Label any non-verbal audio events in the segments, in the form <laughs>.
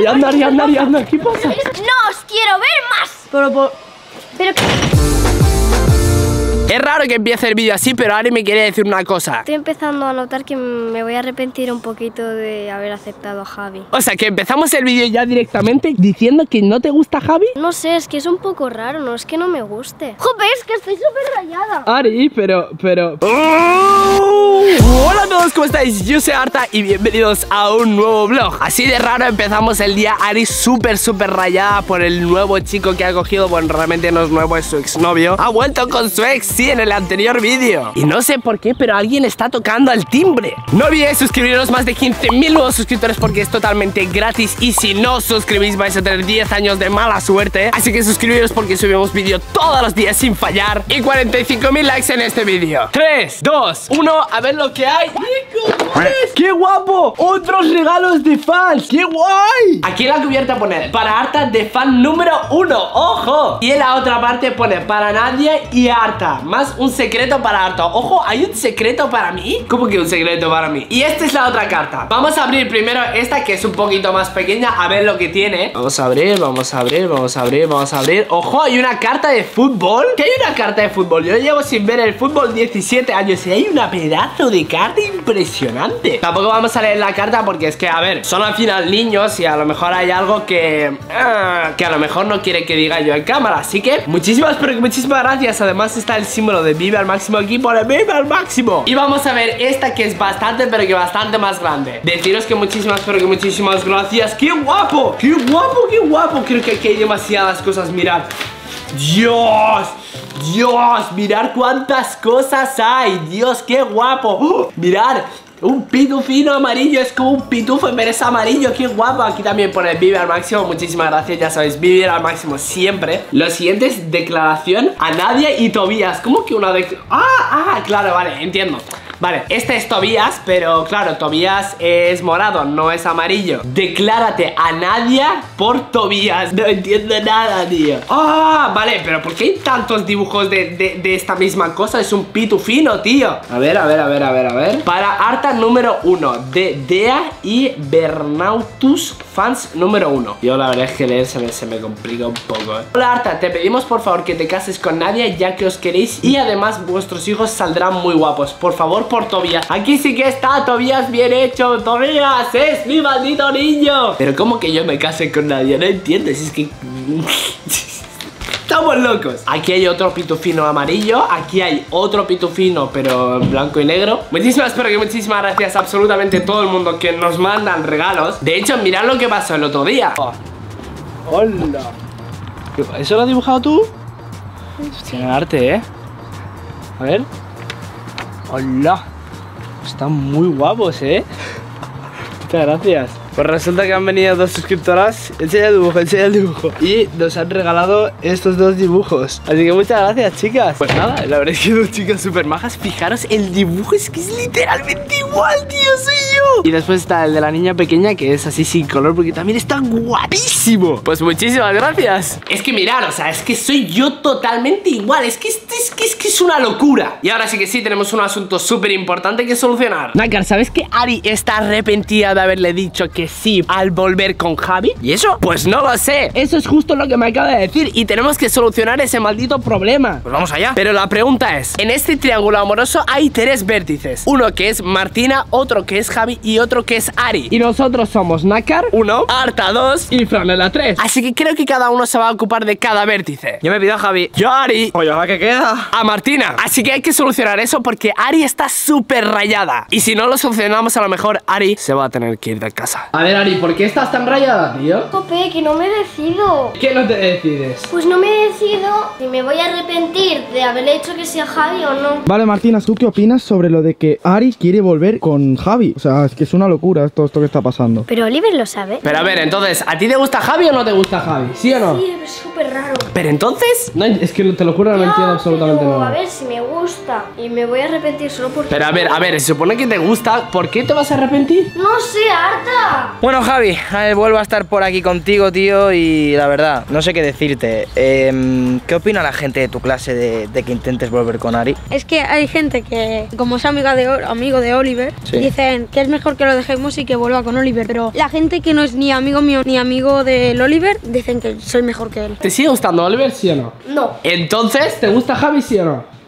Ariadna, Ariadna, Ariadna, ¿qué pasa? No os quiero ver más. Pero, por- Pero Es raro que empiece el vídeo así, pero Ari me quería decir una cosa. estoy empezando a notar que me voy a arrepentir un poquito de haber aceptado a Javi. O sea, que empezamos el vídeo ya directamente diciendo que no te gusta Javi. No sé, es que es un poco raro, no es que no me guste. Joder, es que estoy súper rayada. Ari, pero, pero... ¡Oh! Hola a todos, ¿cómo estáis? Yo soy Arta y bienvenidos a un nuevo vlog Así de raro empezamos el día Ari súper, súper rayada por el nuevo chico que ha cogido Bueno, realmente no es nuevo, es su exnovio Ha vuelto con su ex, en el anterior vídeo. Y no sé por qué, pero alguien está tocando al timbre. No olvidéis suscribiros más de 15.000 nuevos suscriptores porque es totalmente gratis. Y si no os suscribís vais a tener 10 años de mala suerte. Así que suscribiros porque subimos vídeo todos los días sin fallar. Y 45.000 likes en este vídeo. 3, 2, 1, a ver lo que hay. ¡Qué guapo! ¡Otros regalos de fans! ¡Qué guay! Aquí en la cubierta pone para Arta de fan número uno ¡Ojo! Y en la otra parte pone para nadie y Arta Más un secreto para Arta ¡Ojo! ¿Hay un secreto para mí? ¿Cómo que un secreto para mí? Y esta es la otra carta Vamos a abrir primero esta que es un poquito más pequeña A ver lo que tiene Vamos a abrir, vamos a abrir, vamos a abrir, vamos a abrir ¡Ojo! Hay una carta de fútbol ¿Qué hay una carta de fútbol? Yo llevo sin ver el fútbol 17 años Y hay una pedazo de carta impresionante Tampoco vamos a leer la carta porque es que, a ver, son al final niños Y a lo mejor hay algo que... ah, que a lo mejor no quiere que diga yo en cámara Así que, muchísimas, pero muchísimas gracias Además está el símbolo de Vive al Máximo aquí Pone Vive al Máximo Y vamos a ver esta que es bastante, pero que bastante más grande Deciros que muchísimas, pero que muchísimas gracias ¡Qué guapo! ¡Qué guapo, qué guapo! Creo que aquí hay demasiadas cosas, mirad ¡Dios! Dios, mirar cuántas cosas hay Dios, qué guapo ¡Oh! Mirar, un pitufino amarillo Es como un pitufo, pero es amarillo Qué guapo, aquí también pone vive al máximo Muchísimas gracias, ya sabéis, vivir al máximo siempre. Lo siguiente es declaración a Nadia y Tobías ¿Cómo que una de... Ah, ah, claro, vale, entiendo Vale, este es Tobías, pero claro, Tobías es morado, no es amarillo. Declárate a Nadia por Tobías. No entiendo nada, tío. Ah, vale, pero ¿por qué hay tantos dibujos de, de- de esta misma cosa? Es un pitufino, tío. A ver, a ver, a ver, a ver, a ver. Para Arta número uno De Dea y Bernautus Fans número uno. Yo la verdad es que leer se me, se me complica un poco ¿eh? Hola Arta, te pedimos por favor que te cases con Nadia ya que os queréis Y además vuestros hijos saldrán muy guapos. Por favor, por Tobías. Aquí sí que está Tobías bien hecho. Tobías es mi maldito niño. Pero ¿cómo que yo me case con Nadia? No entiendes, es que... <laughs> Estamos locos. Aquí hay otro pitufino amarillo Aquí hay otro pitufino pero blanco y negro. Muchísimas, pero que muchísimas gracias a absolutamente todo el mundo que nos mandan regalos. De hecho, mirad lo que pasó el otro día. Hola. ¿Eso lo has dibujado tú? Tiene arte, ¿eh? A ver Hola Están muy guapos, ¿eh? Muchas gracias. Pues resulta que han venido dos suscriptoras. Enseña el dibujo, enseña el dibujo. Y nos han regalado estos dos dibujos. Así que muchas gracias, chicas. Pues nada, la verdad es que dos chicas súper majas. Fijaros, el dibujo es que es literalmente igual, tío, soy yo. Y después está el de la niña pequeña, que es así sin color, porque también está guapísimo. Pues muchísimas gracias. Es que mirad, o sea, es que soy yo totalmente igual. Es que es, es que, es que es una locura. Y ahora sí que sí, tenemos un asunto súper importante que solucionar. Nakar, ¿sabes que Ari está arrepentida de haberle dicho que sí al volver con Javi? ¿Y eso? Pues no lo sé. Eso es justo lo que me acaba de decir y tenemos que solucionar ese maldito problema. Pues vamos allá. Pero la pregunta es, en este triángulo amoroso hay tres vértices. Uno que es Martina, otro que es Javi y otro que es Ari. Y nosotros somos Nakar, uno, Arta, dos y Franela, tres. Así que creo que cada uno se va a ocupar de cada vértice. Yo me pido a Javi. Yo a Ari. Oye, ¿ahora qué queda? A Martina. Así que hay que solucionar eso porque Ari está súper rayada. Y si no lo solucionamos, a lo mejor Ari se va a tener que ir de casa. A ver, Ari, ¿por qué estás tan rayada, tío? Jope, que no me decido. ¿Qué no te decides? Pues no me decido si me voy a arrepentir de haberle hecho que sea Javi o no. Vale, Martina, ¿tú qué opinas sobre lo de que Ari quiere volver con Javi? O sea, es que es una locura todo esto que está pasando. Pero Oliver lo sabe. Pero a ver, entonces, ¿a ti te gusta Javi o no te gusta Javi? ¿Sí o no? Sí, es súper raro. Pero entonces, no, es que te lo juro, no entiendo Ya, absolutamente pero, A nada. ver si me gusta y me voy a arrepentir solo porque. Pero a ver, a ver, se supone que te gusta, ¿por qué te vas a arrepentir? No sé, harta. Bueno, Javi, eh, vuelvo a estar por aquí contigo, tío, y la verdad, no sé qué decirte. Em, ¿Qué opina la gente de tu clase de, de que intentes volver con Ari? Es que hay gente que, como es amiga de, amigo de Oliver, Sí. dicen que es mejor que lo dejemos y que vuelva con Oliver. Pero la gente que no es ni amigo mío ni amigo del Oliver, dicen que soy mejor que él. ¿Te sigue gustando Oliver, sí o no? No. Entonces, ¿te gusta Javi, sí o no?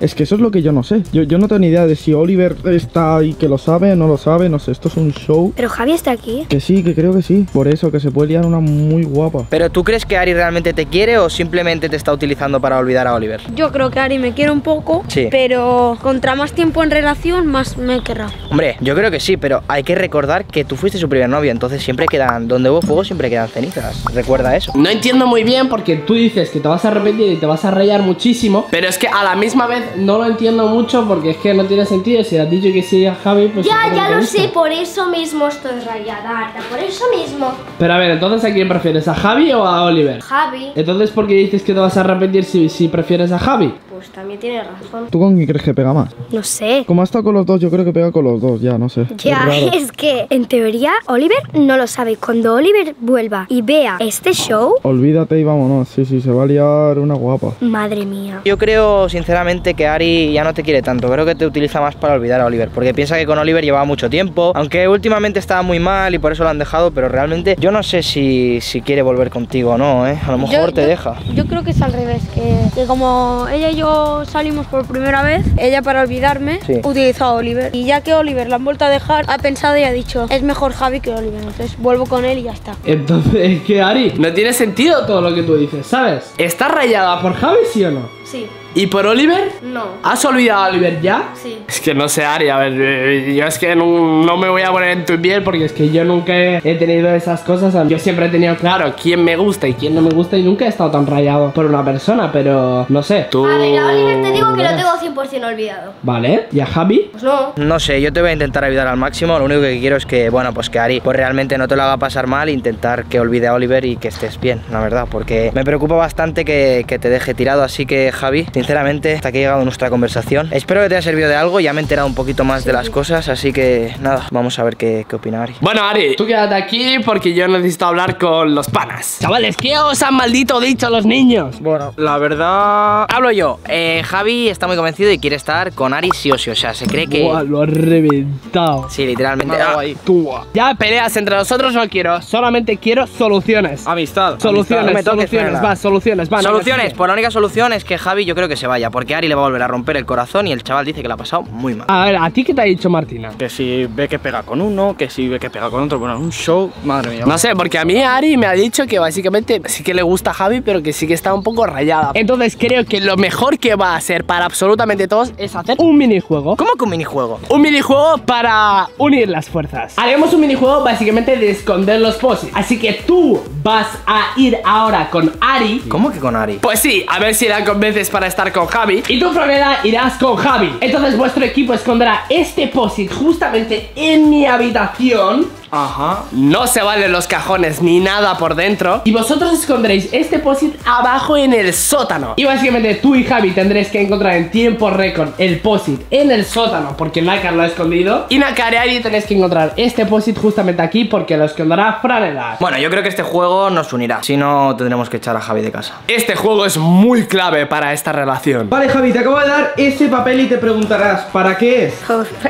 Es que eso es lo que yo no sé. Yo, yo no tengo ni idea de si Oliver está ahí que lo sabe, no lo sabe, no sé. Esto es un show. Pero Javi está aquí. Que sí, que creo que sí. Por eso, que se puede liar una muy guapa. ¿Pero tú crees que Ari realmente te quiere o simplemente te está utilizando para olvidar a Oliver? Yo creo que Ari me quiere un poco, Sí. pero contra más tiempo en relación, más me querrá. Hombre, yo creo que sí, pero hay que recordar que tú fuiste su primer novio, entonces siempre quedan, donde hubo fuego siempre quedan cenizas. Recuerda eso. No entiendo muy bien porque tú dices que te vas a arrepentir y te vas a rayar muchísimo, pero es que a la misma vez no lo entiendo mucho porque es que no tiene sentido. Si has dicho que sí a Javi, pues. Ya, ya lo sé, por eso mismo estoy rayada, harta. Por eso mismo. Pero a ver, entonces ¿a quién prefieres? ¿A Javi o a Oliver? Javi, Entonces, ¿por qué dices que te vas a arrepentir si, si prefieres a Javi? Pues también tiene razón. ¿Tú con quién crees que pega más? No sé. Como ha estado con los dos, yo creo que pega con los dos, ya, no sé. Ya, <laughs> Es que en teoría Oliver no lo sabe. Cuando Oliver vuelva y vea este show, Olvídate y vámonos. Sí, sí, se va a liar una guapa. madre mía. Yo creo sinceramente que Ari ya no te quiere tanto, creo que te utiliza más para olvidar a Oliver, porque piensa que con Oliver llevaba mucho tiempo, aunque últimamente estaba muy mal y por eso lo han dejado, pero realmente yo no sé si, si quiere volver contigo o no, ¿eh? A lo mejor Yo- te yo- deja. Yo creo que es al revés, que, que como ella y yo salimos por primera vez, ella para olvidarme Sí. utilizó a Oliver. Y ya que Oliver la han vuelto a dejar, ha pensado y ha dicho, es mejor Javi que Oliver. Entonces vuelvo con él y ya está. Entonces, ¿qué Ari? No tiene sentido todo lo que tú dices, ¿sabes? ¿Estás rayada por Javi, sí o no? Sí, ¿Y por Oliver? no. ¿Has olvidado a Oliver ya? Sí. Es que no sé, Ari, a ver, eh, yo es que no, no me voy a poner en tu piel porque es que yo nunca he tenido esas cosas. Yo siempre he tenido claro quién me gusta y quién no me gusta y nunca he estado tan rayado por una persona, pero no sé. Tú. A ver, a Oliver te digo que lo tengo 100% olvidado. Vale, ¿y a Javi? Pues no. No sé, yo te voy a intentar ayudar al máximo. Lo único que quiero es que, bueno, pues que Ari pues realmente no te lo haga pasar mal, intentar que olvide a Oliver y que estés bien, la verdad, porque me preocupa bastante que, que te deje tirado. Así que, Javi, sinceramente, hasta aquí ha llegado nuestra conversación. Espero que te haya servido de algo, ya me he enterado un poquito más de las cosas, así que nada, vamos a ver qué, qué opina Ari. Bueno, Ari, tú quédate aquí porque yo necesito hablar con los panas. Chavales, ¿qué os han maldito dicho los niños? Bueno, la verdad. Hablo yo. Eh, Javi está muy convencido y quiere estar con Ari sí o sí. O sea, se cree que. Buah, lo has reventado. Sí, literalmente. Ah, Tú. Ya peleas entre nosotros no quiero, solamente quiero soluciones. Amistad. Soluciones, No me toques, soluciones, va, soluciones, va. no, Soluciones, no, pues la única solución es que Javi yo creo que se vaya, porque Ari le va a volver a romper el corazón y el chaval dice que le ha pasado muy mal. A ver, ¿a ti qué te ha dicho Martina? Que si ve que pega con uno, que si ve que pega con otro, bueno, un show, madre mía. No sé, porque a mí Ari me ha dicho que básicamente sí que le gusta a Javi, pero que sí que está un poco rayada. Entonces creo que lo mejor que va a hacer para absolutamente todos es hacer un minijuego. ¿Cómo que un minijuego? Un minijuego para unir las fuerzas. Haremos un minijuego básicamente de esconder los posits. Así que tú vas a ir ahora con Ari. ¿Cómo que con Ari? Pues sí, a ver si la para estar con Javi. Y tú, Froneda, irás con Javi. Entonces vuestro equipo esconderá este posit justamente en mi habitación. Ajá. No se valen los cajones ni nada por dentro. Y vosotros esconderéis este posit abajo en el sótano. Y básicamente tú y Javi tendréis que encontrar en tiempo récord el posit en el sótano porque Nakar lo ha escondido. Y Nakar y Ari tenéis que encontrar este posit justamente aquí porque lo esconderá Franela. Bueno, yo creo que este juego nos unirá. Si no, tendremos que echar a Javi de casa. Este juego es muy clave para esta relación. Vale, Javi, te acabo de dar ese papel y te preguntarás, ¿para qué es?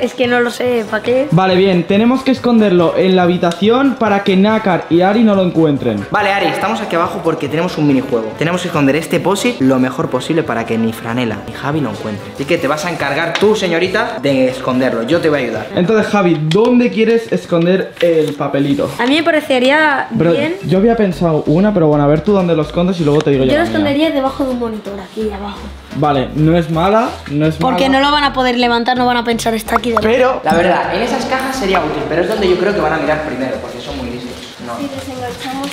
Es que no lo sé, ¿para qué? Vale, bien, tenemos que esconderlo en la habitación para que Nakar y Ari no lo encuentren. Vale, Ari, estamos aquí abajo porque tenemos un minijuego. Tenemos que esconder este posit lo mejor posible para que ni Franela ni Javi lo encuentren. Así que te vas a encargar tú, señorita, de esconderlo. Yo te voy a ayudar. Entonces, Javi, ¿dónde quieres esconder el papelito? A mí me parecería Pero bien. yo había pensado una, pero bueno, a ver tú dónde lo escondes y luego te digo yo. Yo lo la mía. escondería debajo de un monitor, aquí abajo. Vale, no es mala, no es Porque mala. no lo van a poder levantar, no van a pensar, está aquí debajo. Pero, la verdad, en esas cajas sería útil, pero es donde yo creo que van a mirar primero, porque son muy listos. No. Y desenganchamos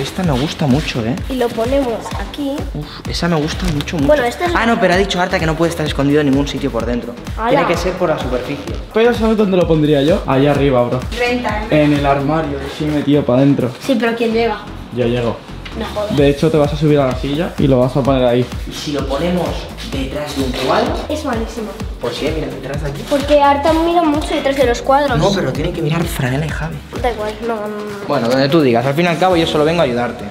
esta me gusta mucho, ¿eh? y lo ponemos aquí. Uf, esa me gusta mucho, mucho. Bueno, esta es Ah, no, pero ha dicho Arta que no puede estar escondido en ningún sitio por dentro. ¡Hala! Tiene que ser por la superficie. Pero ¿sabes dónde lo pondría yo? Allá arriba, bro. Renta, En el armario, sí metido para adentro. Sí, pero ¿quién llega? Yo llego. No jodas. De hecho, te vas a subir a la silla y lo vas a poner ahí. Y si lo ponemos detrás de un cuadro, Es malísimo. pues sí, mira, detrás de aquí. Porque Arta mira mucho detrás de los cuadros. No, pero tiene que mirar Franela y Javi. Da igual, no, no, no. Bueno, donde tú digas, al fin y al cabo yo solo vengo a ayudarte.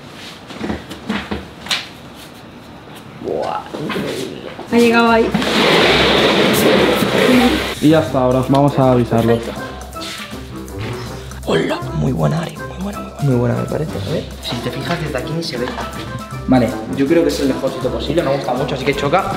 Ha llegado ahí. Y ya está, ahora vamos a avisarlo. Hola, muy buena Ari, muy buena, me parece, a ver. Si te fijas desde aquí ni se ve. Vale, yo creo que es el mejor sitio posible, me gusta mucho, así que choca,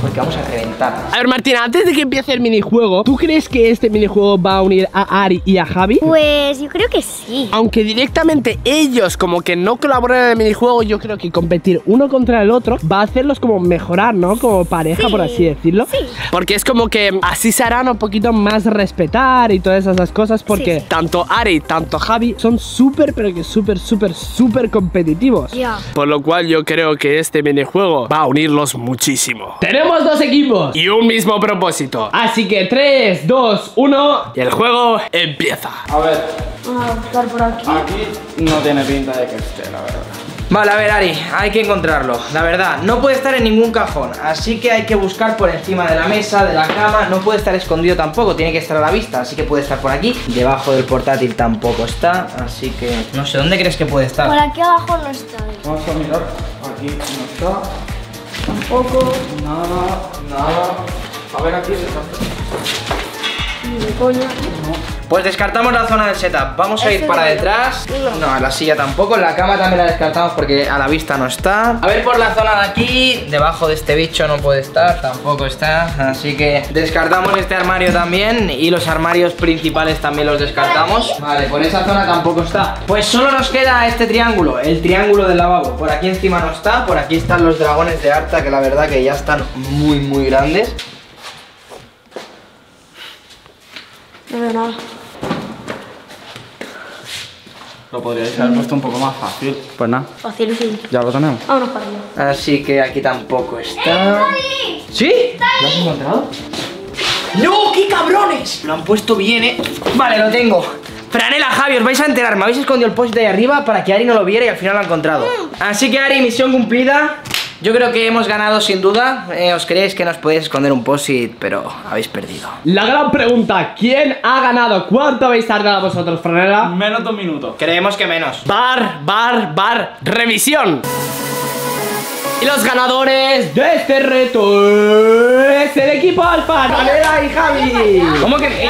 porque vamos a reventar. A ver, Martina, antes de que empiece el minijuego, ¿tú crees que este minijuego va a unir a Ari y a Javi? Pues yo creo que sí. Aunque directamente ellos como que no colaboran en el minijuego, yo creo que competir uno contra el otro va a hacerlos como mejorar, ¿no? Como pareja, Sí, por así decirlo. sí. Porque es como que así se harán un poquito más respetar y todas esas cosas porque Sí. tanto Ari, tanto Javi son súper, pero que súper, súper, súper competitivos. Ya. Por lo cual yo creo que este minijuego va a unirlos muchísimo. Tenemos dos equipos y un mismo propósito. Así que 3, 2, 1 y el juego empieza. A ver, Vamos a buscar por aquí. aquí no tiene pinta de que esté, la verdad. Vale, a ver Ari, hay que encontrarlo. La verdad, no puede estar en ningún cajón, así que hay que buscar por encima de la mesa, de la cama. No puede estar escondido tampoco, tiene que estar a la vista, así que puede estar por aquí. Debajo del portátil tampoco está, así que no sé, ¿dónde crees que puede estar? Por aquí abajo no está. Vamos a mirar. Aquí no está. Tampoco. Nada, nada. A ver aquí. Ni de coña. Pues descartamos la zona del setup. Vamos a ir para detrás. No, la silla tampoco. La cama también la descartamos porque a la vista no está. A ver por la zona de aquí. Debajo de este bicho no puede estar. Tampoco está. Así que descartamos este armario también. Y los armarios principales también los descartamos. Vale, por esa zona tampoco está. Pues solo nos queda este triángulo. El triángulo del lavabo. Por aquí encima no está. Por aquí están los dragones de Arta. Que la verdad que ya están muy, muy grandes. No veo nada. Lo podríais haber puesto un poco más fácil. Pues nada, Facilísimo. ya lo tenemos. Vámonos para allá. Así que aquí tampoco está. ¿Sí? ¿Lo has encontrado? ¡No! ¡Qué cabrones! Lo han puesto bien, ¿eh? Vale, lo tengo. Franela, Javi, os vais a enterar. Me habéis escondido el post de ahí arriba para que Ari no lo viera y al final lo ha encontrado. Así que Ari, misión cumplida. Yo creo que hemos ganado sin duda. Eh, os creéis que nos podéis esconder un post-it, pero habéis perdido. La gran pregunta, ¿quién ha ganado? ¿Cuánto habéis tardado vosotros, Franela? Menos de un minuto. Creemos que menos. Bar, bar, bar, revisión. Y los ganadores de este reto es el equipo Alfa, Franela y Javi. ¿Cómo que?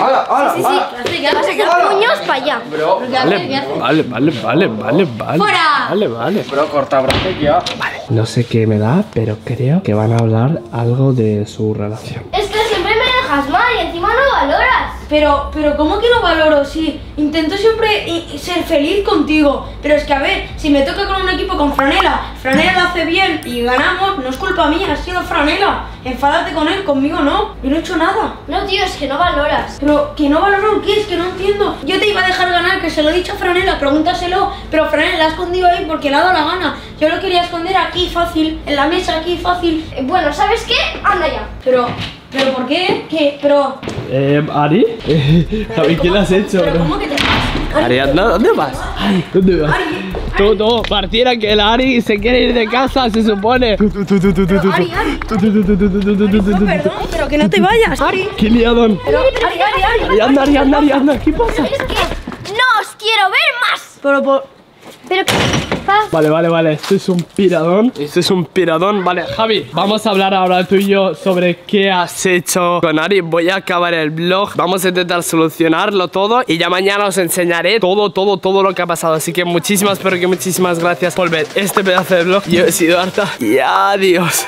¡Hala, hala! Sí, sí. Vas a puños para allá. Bro, Vale, vale, vale, vale, vale, vale. ¡Fuera! Vale, vale. Bro, corta brazo ya. No sé qué me da, pero creo que van a hablar algo de su relación. Es que siempre me dejas mal y encima no valoras. Pero, pero ¿cómo que no valoro? Si intento siempre ser feliz contigo. Pero es que a ver, si me toca con un equipo con Franela, Franela lo hace bien y ganamos, no es culpa mía, ha sido Franela. Enfádate con él, conmigo no. Yo no he hecho nada. No, tío, es que no valoras. Pero que no valoro qué, es que no entiendo. Yo te iba a dejar ganar, que se lo he dicho a Franela, pregúntaselo. Pero Franela la ha escondido ahí porque le ha dado la gana. Yo lo quería esconder aquí fácil, en la mesa aquí fácil. Eh, Bueno, ¿sabes qué? Anda ya. Pero, ¿pero por qué? ¿Qué? Pero... Eh, Ari, Javi, ¿qué le has hecho, bro? ¿Cómo que te vas? Ari, ¿dónde vas? Ari, ¿dónde vas? Ari, Tú, partiera que el Ari se quiere ir de casa, se supone. Tú, tú, tú, tú, tú, tú. Ari, Ari. Perdón, pero que no te vayas, Ari. ¿Qué liadón? Pero, Ari, Ari, Ari. Ari, anda, Ari, anda, Ari, anda. ¿Qué pasa? Es que no os quiero ver más. Pero por... Pero. Vale, vale, vale, esto es un piradón. Esto es un piradón, vale, Javi Vamos a hablar ahora tú y yo sobre qué has hecho con Ari. Voy a acabar el vlog Vamos a intentar solucionarlo todo Y ya mañana os enseñaré todo, todo, todo lo que ha pasado. Así que muchísimas, pero que muchísimas gracias por ver este pedazo de vlog Yo he sido harta. Y adiós